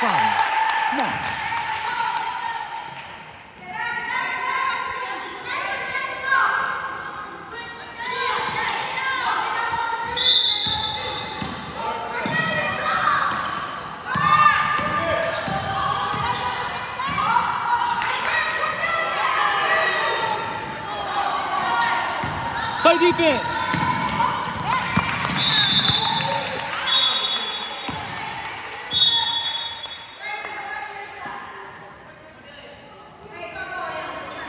Problem? Come on. Defense.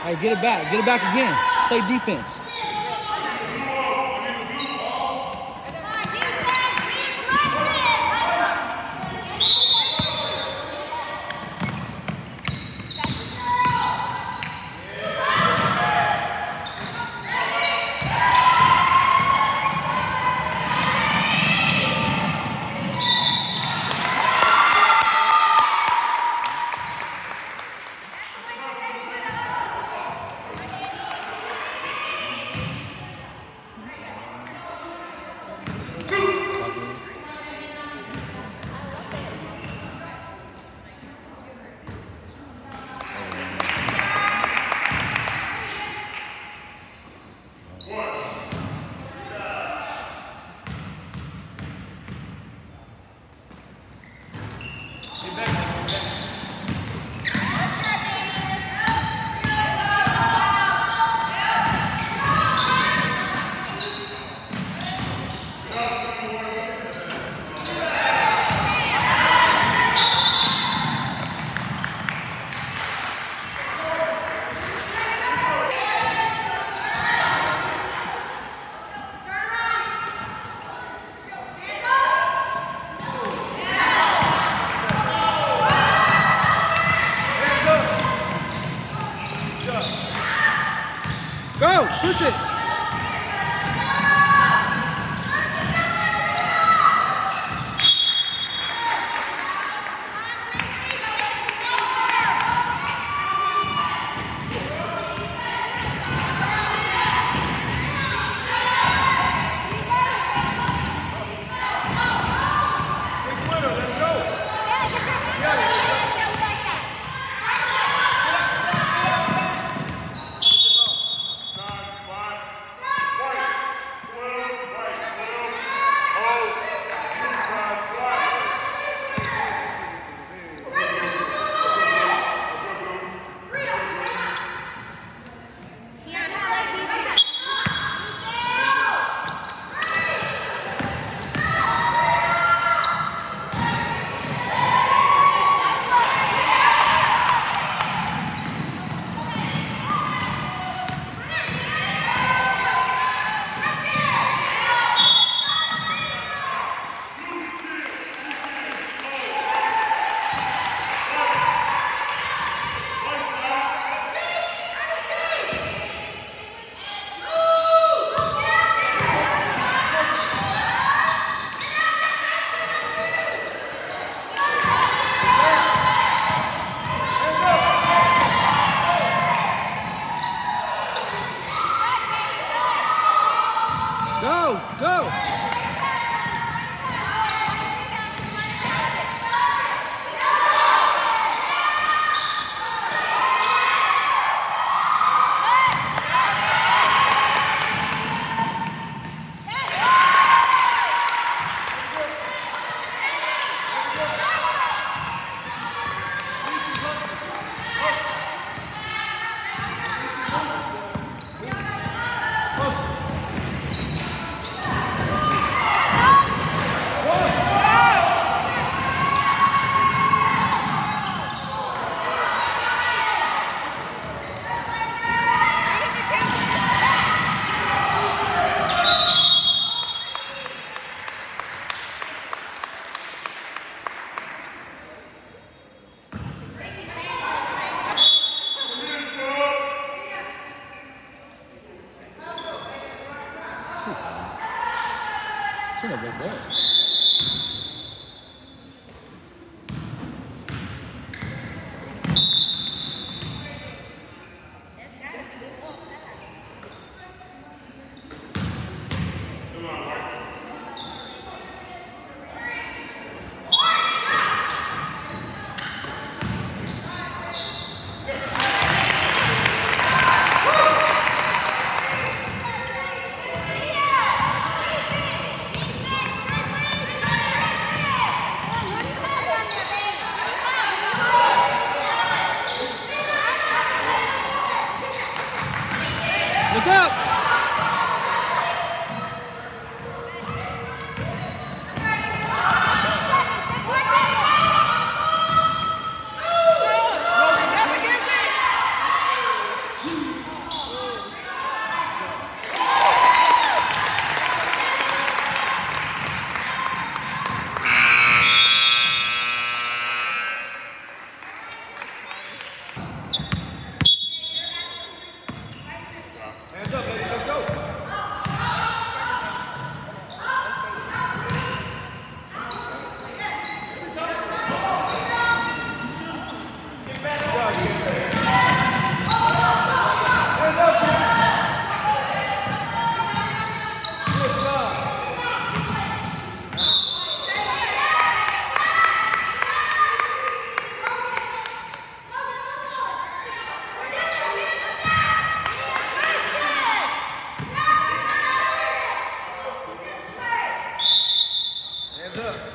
All right, get it back. Get it back again. Play defense. 네.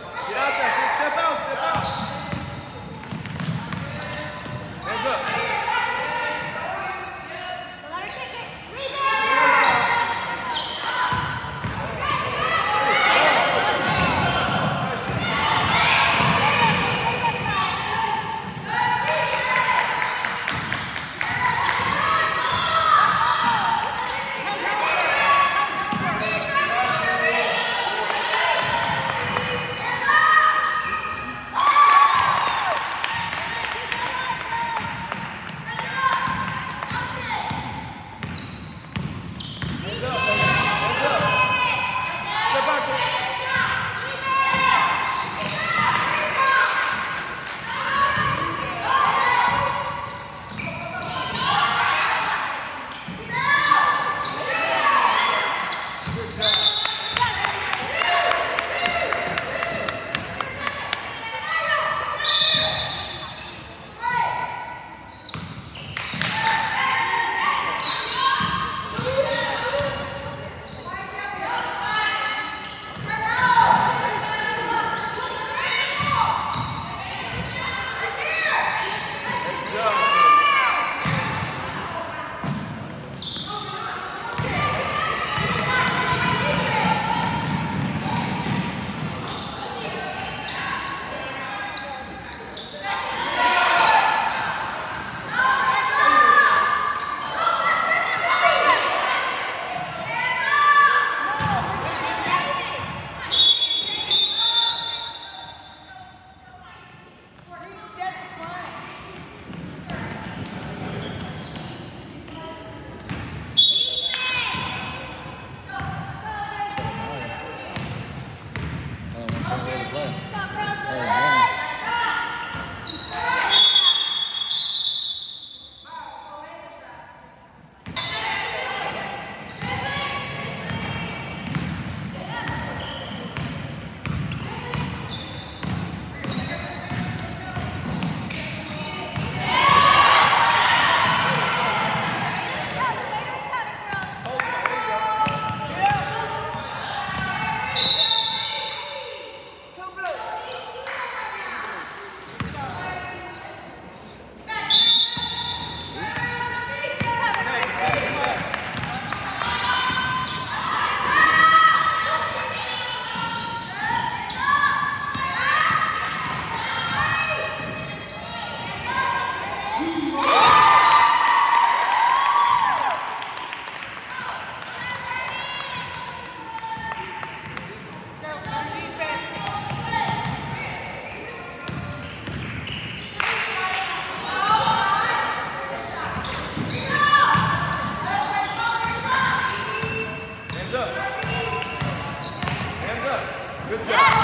Good job.